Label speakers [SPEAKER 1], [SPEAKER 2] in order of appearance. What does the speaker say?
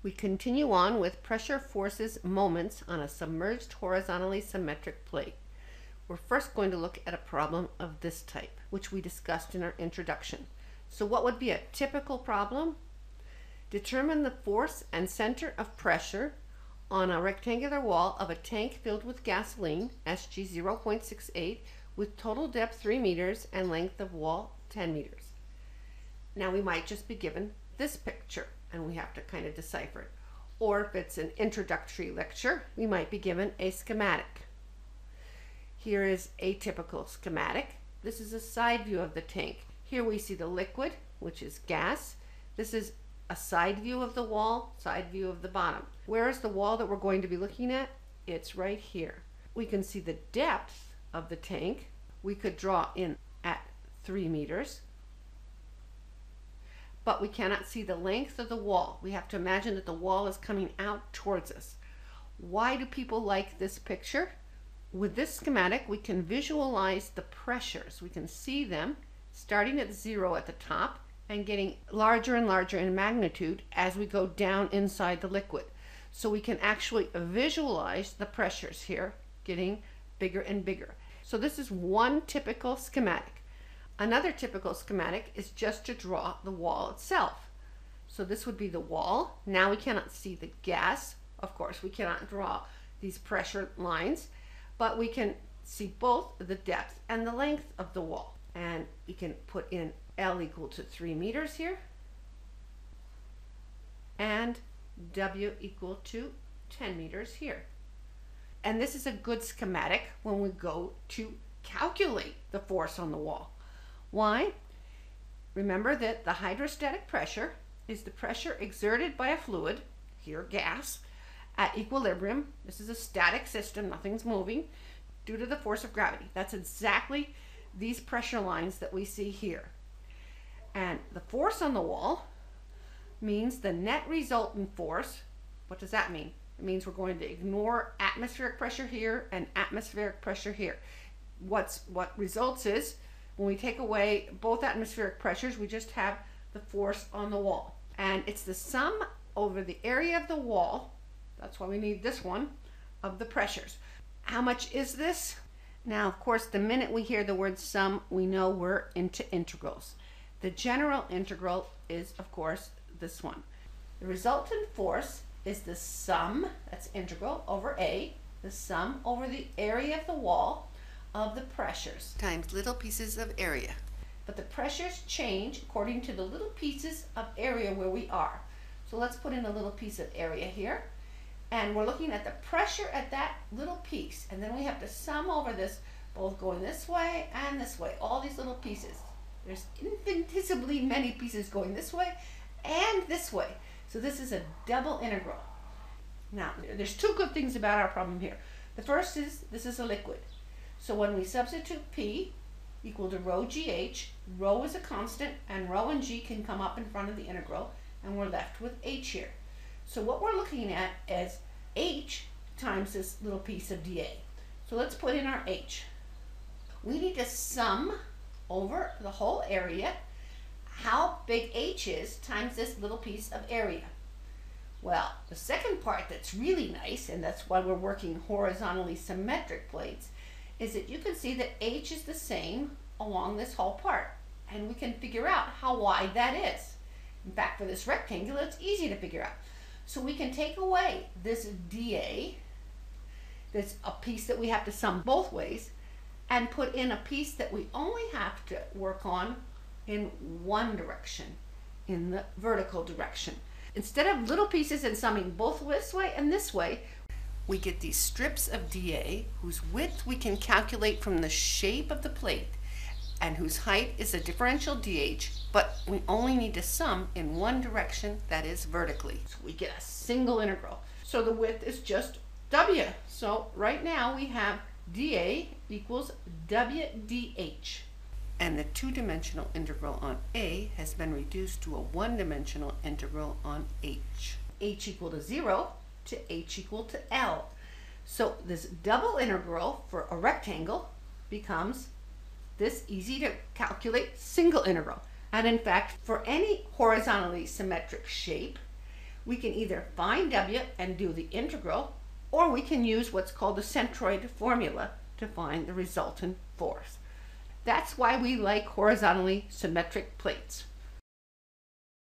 [SPEAKER 1] We continue on with pressure forces moments on a submerged horizontally symmetric plate. We're first going to look at a problem of this type, which we discussed in our introduction. So what would be a typical problem? Determine the force and center of pressure on a rectangular wall of a tank filled with gasoline, SG 0.68, with total depth 3 meters and length of wall 10 meters. Now we might just be given this picture and we have to kind of decipher it. Or if it's an introductory lecture, we might be given a schematic. Here is a typical schematic. This is a side view of the tank. Here we see the liquid, which is gas. This is a side view of the wall, side view of the bottom. Where is the wall that we're going to be looking at? It's right here. We can see the depth of the tank. We could draw in at three meters, but we cannot see the length of the wall. We have to imagine that the wall is coming out towards us. Why do people like this picture? With this schematic, we can visualize the pressures. We can see them starting at zero at the top and getting larger and larger in magnitude as we go down inside the liquid. So we can actually visualize the pressures here getting bigger and bigger. So this is one typical schematic. Another typical schematic is just to draw the wall itself. So this would be the wall. Now we cannot see the gas. Of course, we cannot draw these pressure lines, but we can see both the depth and the length of the wall. And we can put in L equal to 3 meters here. And W equal to 10 meters here. And this is a good schematic when we go to calculate the force on the wall. Why? Remember that the hydrostatic pressure is the pressure exerted by a fluid, here gas, at equilibrium. This is a static system, nothing's moving, due to the force of gravity. That's exactly these pressure lines that we see here. And the force on the wall means the net resultant force. What does that mean? It means we're going to ignore atmospheric pressure here and atmospheric pressure here. What's what results is when we take away both atmospheric pressures, we just have the force on the wall. And it's the sum over the area of the wall, that's why we need this one, of the pressures. How much is this? Now, of course, the minute we hear the word sum, we know we're into integrals. The general integral is, of course, this one. The resultant force is the sum, that's integral, over A, the sum over the area of the wall of the pressures times little pieces of area. But the pressures change according to the little pieces of area where we are. So let's put in a little piece of area here. And we're looking at the pressure at that little piece. And then we have to sum over this, both going this way and this way, all these little pieces. There's infinitesimally many pieces going this way and this way. So this is a double integral. Now, there's two good things about our problem here. The first is this is a liquid. So when we substitute P equal to rho GH, rho is a constant and rho and G can come up in front of the integral and we're left with H here. So what we're looking at is H times this little piece of dA. So let's put in our H. We need to sum over the whole area how big h is times this little piece of area. Well, the second part that's really nice, and that's why we're working horizontally symmetric plates, is that you can see that h is the same along this whole part. And we can figure out how wide that is. In fact, for this rectangle, it's easy to figure out. So we can take away this dA, that's a piece that we have to sum both ways, and put in a piece that we only have to work on in one direction, in the vertical direction. Instead of little pieces and summing both this way and this way, we get these strips of dA whose width we can calculate from the shape of the plate and whose height is a differential dh, but we only need to sum in one direction, that is vertically. So we get a single integral. So the width is just w. So right now we have dA equals WDH. And the two-dimensional integral on A has been reduced to a one-dimensional integral on H. H equal to 0 to H equal to L. So this double integral for a rectangle becomes this easy to calculate single integral. And in fact, for any horizontally symmetric shape, we can either find W and do the integral, or we can use what's called the centroid formula to find the resultant force. That's why we like horizontally symmetric plates.